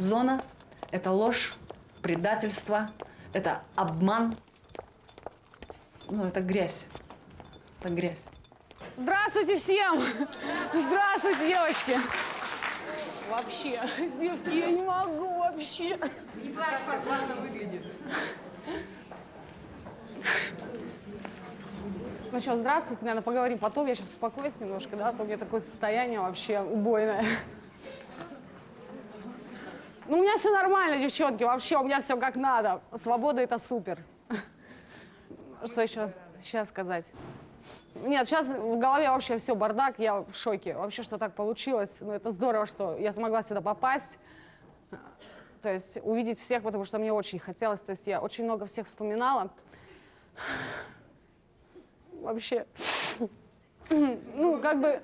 зона – это ложь, предательство, это обман. Ну, это грязь. Это грязь. Здравствуйте всем! Здравствуйте, девочки! Вообще, девки, я не могу вообще. Ну что, здравствуйте, наверное, поговорим потом. Я сейчас успокоюсь немножко, да, а то у меня такое состояние вообще убойное. Ну, у меня все нормально, девчонки, вообще у меня все как надо. Свобода это супер. Что еще сейчас сказать? Нет, сейчас в голове вообще все бардак, я в шоке. Вообще, что так получилось. Ну, это здорово, что я смогла сюда попасть. То есть увидеть всех, потому что мне очень хотелось. То есть я очень много всех вспоминала. Вообще. Ну, как бы...